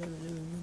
Hallelujah.